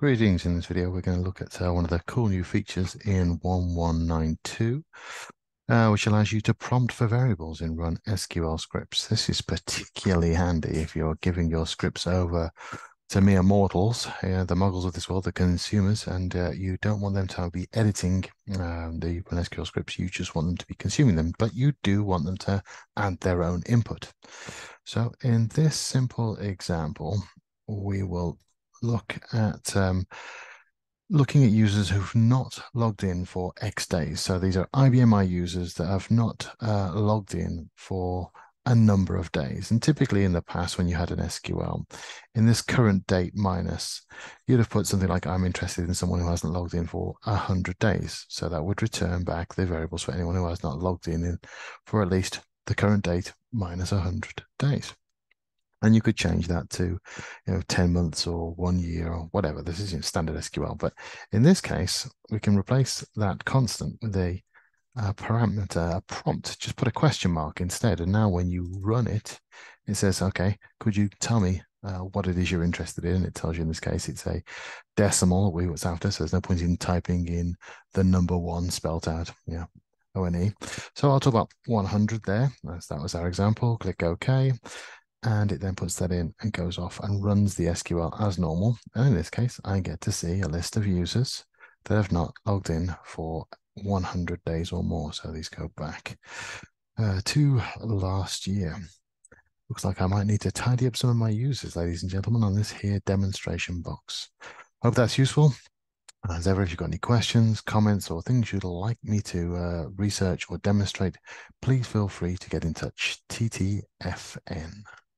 Greetings. In this video, we're going to look at uh, one of the cool new features in 1192, uh, which allows you to prompt for variables in run SQL scripts. This is particularly handy if you're giving your scripts over to mere mortals, uh, the muggles of this world, the consumers, and uh, you don't want them to be editing um, the run SQL scripts. You just want them to be consuming them, but you do want them to add their own input. So in this simple example, we will look at um, looking at users who've not logged in for X days. So these are IBMI users that have not uh, logged in for a number of days. And typically in the past, when you had an SQL, in this current date minus, you'd have put something like, I'm interested in someone who hasn't logged in for 100 days. So that would return back the variables for anyone who has not logged in, in for at least the current date minus 100 days and you could change that to you know 10 months or one year or whatever. This is standard sql but in this case we can replace that constant with a, a, parameter a prompt. Just put a question mark instead. And now when you run it it says okay could you tell me uh, what it is you're interested in? It tells you in this case it's a decimal we what's after. So there's no point in typing in the number one spelt out yeah O-N-E. So I'll talk about 100 there. As that was our example. Click OK and it then puts that in and goes off and runs the SQL as normal. And in this case, I get to see a list of users that have not logged in for 100 days or more. So these go back uh, to last year. Looks like I might need to tidy up some of my users, ladies and gentlemen, on this here demonstration box. Hope that's useful. As ever, if you've got any questions, comments, or things you'd like me to uh, research or demonstrate, please feel free to get in touch. TTFN.